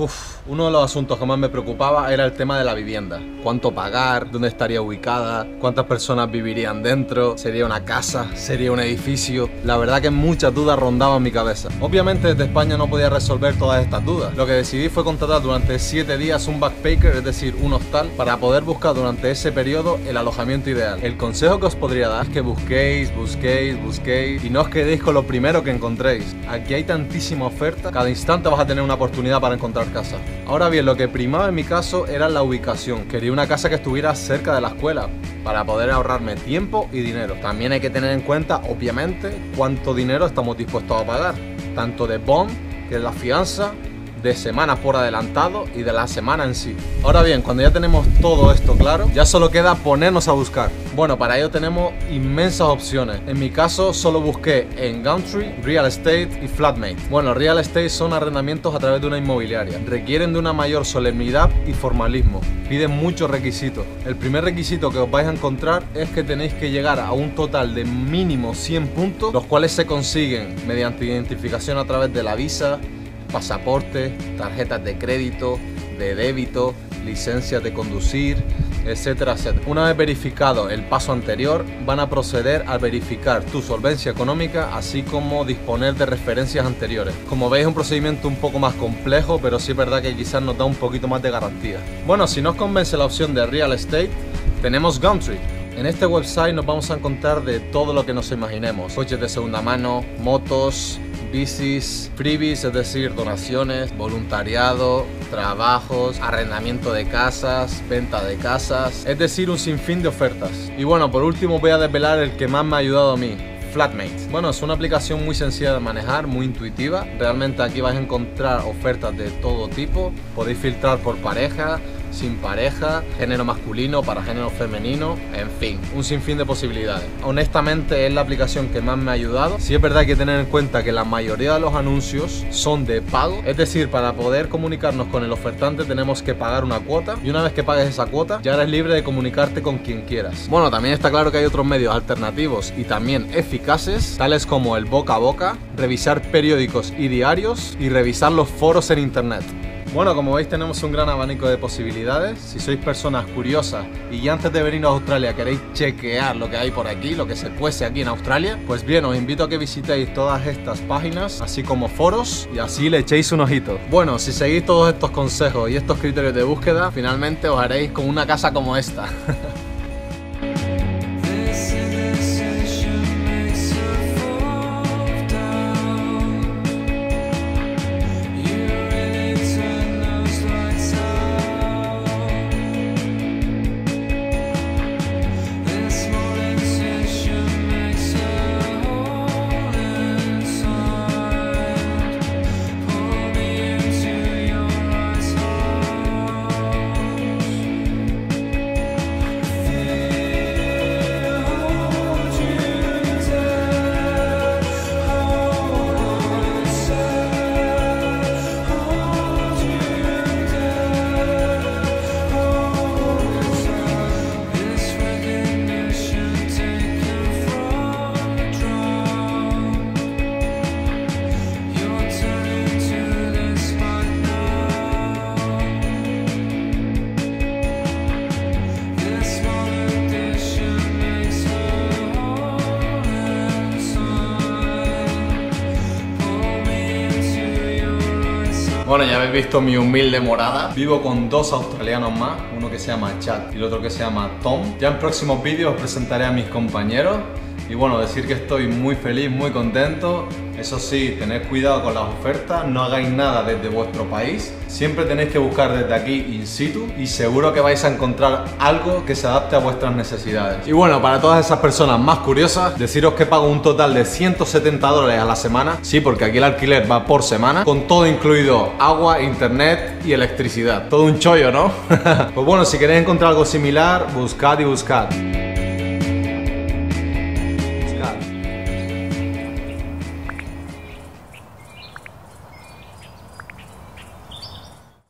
Uf, uno de los asuntos que más me preocupaba era el tema de la vivienda. ¿Cuánto pagar? ¿Dónde estaría ubicada? ¿Cuántas personas vivirían dentro? ¿Sería una casa? ¿Sería un edificio? La verdad que muchas dudas rondaban mi cabeza. Obviamente desde España no podía resolver todas estas dudas. Lo que decidí fue contratar durante 7 días un backpacker, es decir, un hostal, para poder buscar durante ese periodo el alojamiento ideal. El consejo que os podría dar es que busquéis, busquéis, busquéis y no os quedéis con lo primero que encontréis. Aquí hay tantísima oferta, cada instante vas a tener una oportunidad para encontrar casa. Ahora bien, lo que primaba en mi caso era la ubicación. Quería una casa que estuviera cerca de la escuela para poder ahorrarme tiempo y dinero. También hay que tener en cuenta, obviamente, cuánto dinero estamos dispuestos a pagar, tanto de bond, que es la fianza, de semanas por adelantado y de la semana en sí. Ahora bien, cuando ya tenemos todo esto claro, ya solo queda ponernos a buscar. Bueno, para ello tenemos inmensas opciones. En mi caso solo busqué en Gumtree, Real Estate y Flatmate. Bueno, Real Estate son arrendamientos a través de una inmobiliaria. Requieren de una mayor solemnidad y formalismo. Piden muchos requisitos. El primer requisito que os vais a encontrar es que tenéis que llegar a un total de mínimo 100 puntos, los cuales se consiguen mediante identificación a través de la visa, pasaporte, tarjetas de crédito, de débito, licencias de conducir, etcétera, etcétera. Una vez verificado el paso anterior, van a proceder a verificar tu solvencia económica, así como disponer de referencias anteriores. Como veis, es un procedimiento un poco más complejo, pero sí es verdad que quizás nos da un poquito más de garantía. Bueno, si nos convence la opción de real estate, tenemos Gumtree. En este website nos vamos a encontrar de todo lo que nos imaginemos. Coches de segunda mano, motos, bicis, freebies, es decir, donaciones, voluntariado, trabajos, arrendamiento de casas, venta de casas, es decir, un sinfín de ofertas. Y bueno, por último voy a desvelar el que más me ha ayudado a mí, Flatmate. Bueno, es una aplicación muy sencilla de manejar, muy intuitiva. Realmente aquí vais a encontrar ofertas de todo tipo. Podéis filtrar por pareja, sin pareja, género masculino para género femenino, en fin, un sinfín de posibilidades. Honestamente es la aplicación que más me ha ayudado. Si es verdad que tener en cuenta que la mayoría de los anuncios son de pago, es decir, para poder comunicarnos con el ofertante tenemos que pagar una cuota y una vez que pagues esa cuota ya eres libre de comunicarte con quien quieras. Bueno, también está claro que hay otros medios alternativos y también eficaces, tales como el boca a boca, revisar periódicos y diarios y revisar los foros en internet. Bueno, como veis tenemos un gran abanico de posibilidades. Si sois personas curiosas y antes de venir a Australia queréis chequear lo que hay por aquí, lo que se cuece aquí en Australia, pues bien, os invito a que visitéis todas estas páginas, así como foros, y así le echéis un ojito. Bueno, si seguís todos estos consejos y estos criterios de búsqueda, finalmente os haréis con una casa como esta. Bueno, ya habéis visto mi humilde morada. Vivo con dos australianos más, uno que se llama Chad y el otro que se llama Tom. Ya en próximos vídeos os presentaré a mis compañeros. Y bueno, decir que estoy muy feliz, muy contento eso sí, tened cuidado con las ofertas, no hagáis nada desde vuestro país. Siempre tenéis que buscar desde aquí in situ y seguro que vais a encontrar algo que se adapte a vuestras necesidades. Y bueno, para todas esas personas más curiosas, deciros que pago un total de 170 dólares a la semana. Sí, porque aquí el alquiler va por semana, con todo incluido agua, internet y electricidad. Todo un chollo, ¿no? pues bueno, si queréis encontrar algo similar, buscad y buscad.